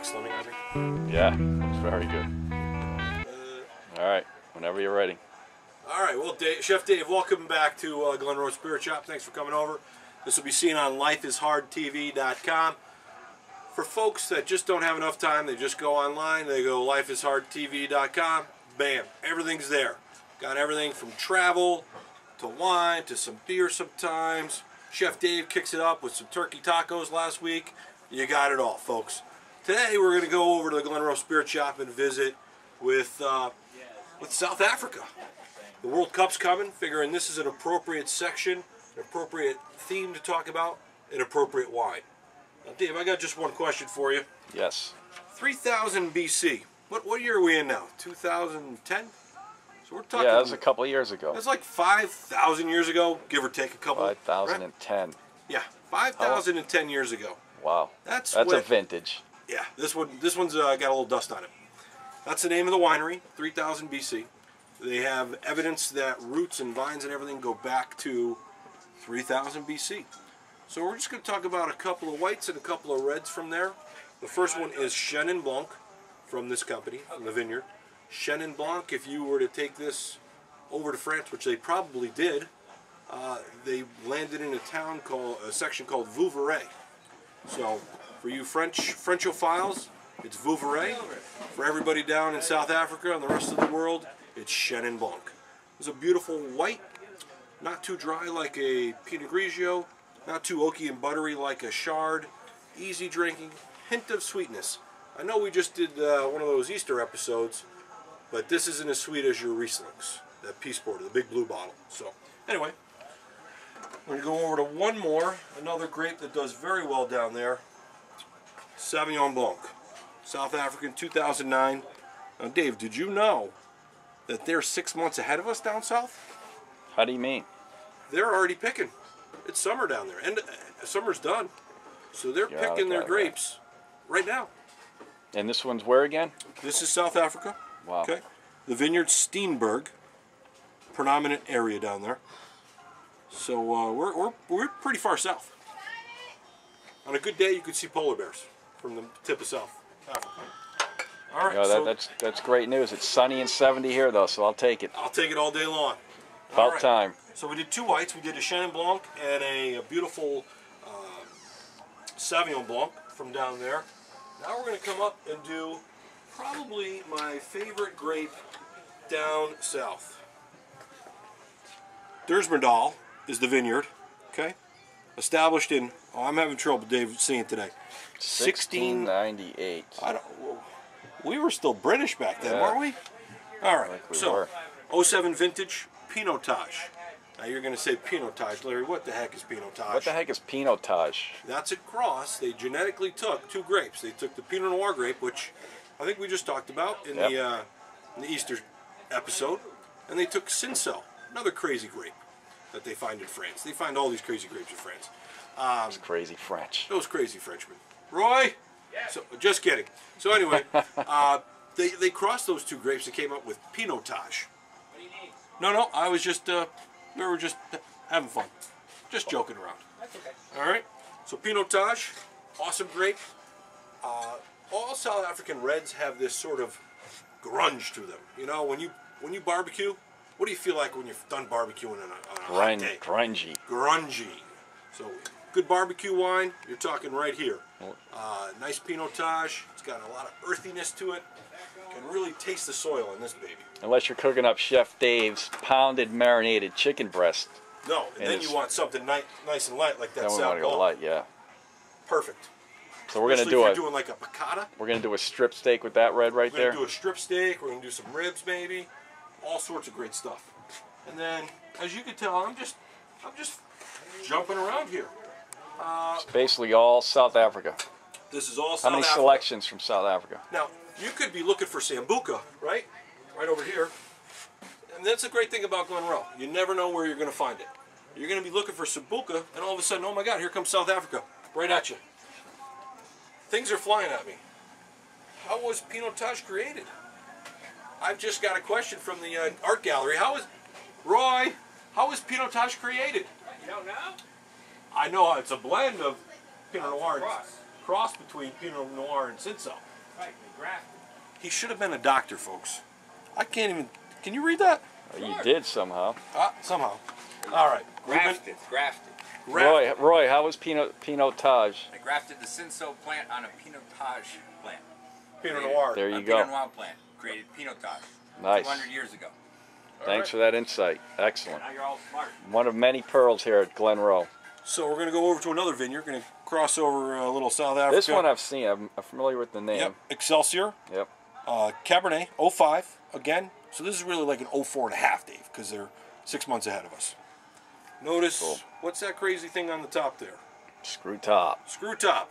black slimming on me? Yeah, looks very good. All right, whenever you're ready. All right, well, Dave, Chef Dave, welcome back to uh, GlenRo's Spirit Shop. Thanks for coming over. This will be seen on lifeishardtv.com. For folks that just don't have enough time, they just go online, they go lifeishardtv.com, bam, everything's there. Got everything from travel to wine to some beer sometimes. Chef Dave kicks it up with some turkey tacos last week. You got it all, folks. Today we're going to go over to the GlenRo's Spirit Shop and visit with uh, with South Africa. The World Cup's coming, figuring this is an appropriate section, an appropriate theme to talk about, an appropriate wine. Now, Dave, I got just one question for you. Yes. 3000 BC. What what year are we in now? 2010. So we're talking. Yeah, that was a couple years ago. That's like 5,000 years ago, give or take a couple. right? 5,010. Yeah, 5,010 years ago. Wow. That's That's when, a vintage. Yeah, this one this one's uh, got a little dust on it. That's the name of the winery, 3000 BC. They have evidence that roots and vines and everything go back to 3000 BC. So we're just going to talk about a couple of whites and a couple of reds from there. The first one is Chenin Blanc from this company, from the vineyard. Chenin Blanc, if you were to take this over to France, which they probably did, uh, they landed in a town called, a section called Vouvray. So for you French Frenchophiles, it's Vouvray. For everybody down in South Africa and the rest of the world, it's Chenin Blanc. It's a beautiful white, not too dry like a Pinot Grigio, not too oaky and buttery like a Chard. Easy drinking, hint of sweetness. I know we just did uh, one of those Easter episodes, but this isn't as sweet as your Rieslings, that Peace the big blue bottle. So, anyway, we're going to go over to one more, another grape that does very well down there. Sauvignon Blanc, South African, 2009. Now, Dave, did you know that they're six months ahead of us down south? How do you mean? They're already picking. It's summer down there, and uh, summer's done. So they're picking their okay, right. grapes right now. And this one's where again? This is South Africa. Wow. Okay. The vineyard Steenberg, predominant area down there. So uh, we're, we're, we're pretty far south. On a good day, you could see polar bears from the tip of South Africa. All right, Yeah, that, so that's that's great news. It's sunny and 70 here though, so I'll take it. I'll take it all day long. All About right. time. So we did two whites. We did a Chenin Blanc and a, a beautiful uh, Sauvignon Blanc from down there. Now we're going to come up and do probably my favorite grape down south. Diemersdal is the vineyard, okay? Established in, oh, I'm having trouble, Dave, seeing it today. 1698. I don't, we were still British back then, Yeah. weren't we? All right, we so were. 07 vintage Pinotage. Now you're going to say Pinotage, Larry. What the heck is Pinotage? What the heck is Pinotage? That's a cross. They genetically took two grapes. They took the Pinot Noir grape, which I think we just talked about in the uh, in the Easter episode, and they took Cinsault, another crazy grape that they find in France. They find all these crazy grapes in France. It's crazy French. Those crazy Frenchmen. Roy? So, just kidding. So anyway, uh, they, they crossed those two grapes and came up with Pinotage. No, no, I was just, uh, we were just having fun. Just joking around. Okay. All right? So Pinotage, awesome grape. Uh, all South African reds have this sort of grunge to them. You know, when you when you barbecue, what do you feel like when you're done barbecuing on a, on a hot day? grungy. grungy. So good barbecue wine, you're talking right here. Uh, nice Pinotage. It's got a lot of earthiness to it. You can really taste the soil in this baby. Unless you're cooking up Chef Dave's pounded marinated chicken breast. No, and, And then you want something ni- nice and light like that Then we want to go light, yeah. Perfect. So we're gonna do a you're doing like a piccata. we're gonna do a strip steak with that red right there. We're gonna do a strip steak. We're gonna do some ribs, maybe. All sorts of great stuff. And then, as you can tell, I'm just, I'm just jumping around here. It's basically all South Africa. This is all South How many Africa. selections from South Africa? Now, you could be looking for Sambuca, right? Right over here. And that's the great thing about GlenRo. You never know where you're going to find it. You're going to be looking for Sambuca, and all of a sudden, oh my God, here comes South Africa. Right at you. Things are flying at me. How was Pinotage created? I've just got a question from the uh, art gallery. How is, Roy, how was Pinotage created? You don't know? I know it's a blend of Pinot Noir and Cross. cross between Pinot Noir and Cinsault. Right, grafted. He should have been a doctor, folks. I can't even. Can you read that? Oh, you did somehow. Ah, somehow. All right. We've been- Grafted, grafted. Roy, Roy, how was Pinot Pinotage? I grafted the Cinsault plant on a Pinotage plant. Pinot Noir. There you a go. Pinot Noir plant. Created Pinotage. Nice. 200 years ago. Thanks for that insight. Excellent. Now you're all smart. One of many pearls here at GlenRo. So we're gonna go over to another vineyard. Going to cross over a little South Africa. This one I've seen. I'm I'm familiar with the name. Yep. Excelsior. Yep. Uh, Cabernet 05 again. So this is really like an 04 and a half, Dave, because they're six months ahead of us. Notice Cool. what's that crazy thing on the top there? Screw top. Screw top.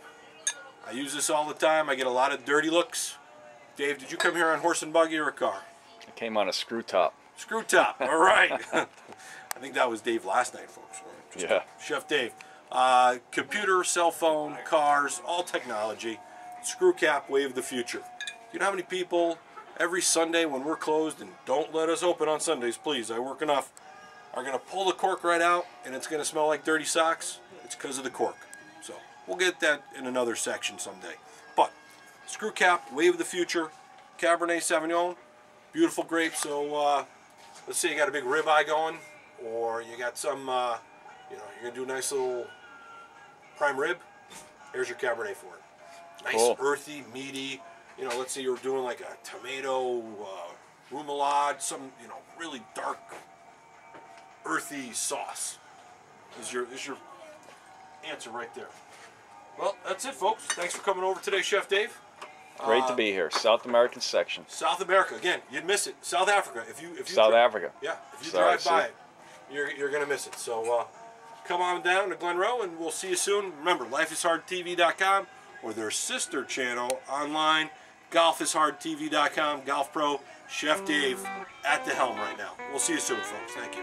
I use this all the time. I get a lot of dirty looks. Dave, did you come here on horse and buggy or a car? I came on a screw top. Screw top. All right. I think that was Dave last night, folks. Yeah. Chef Dave. Uh, computer, cell phone, cars, all technology. Screw cap, wave of the future. You know how many people every Sunday when we're closed and don't let us open on Sundays, please. I work enough. Are going to pull the cork right out and it's going to smell like dirty socks. It's because of the cork. So we'll get that in another section someday. But screw cap, wave of the future, Cabernet Sauvignon, beautiful grape. So uh, let's say you got a big ribeye going, or you got some, uh, you know, you're gonna do a nice little prime rib. Here's your Cabernet for it. Nice, Cool. earthy, meaty. You know, let's say you're doing like a tomato uh, remoulade, some you know really dark, earthy sauce. Is your is your answer right there? Well, that's it, folks. Thanks for coming over today, Chef Dave. Great Uh, to be here. South American section. South America again. You'd miss it. South Africa. If you if you South Africa. Yeah, if you Sorry, drive by it, you're you're gonna miss it. So uh, come on down to GlenRo, and we'll see you soon. Remember, lifeishardtv.com or their sister channel online, golfishardtv.com. Golf Pro Chef Dave at the helm right now. We'll see you soon, folks. Thank you.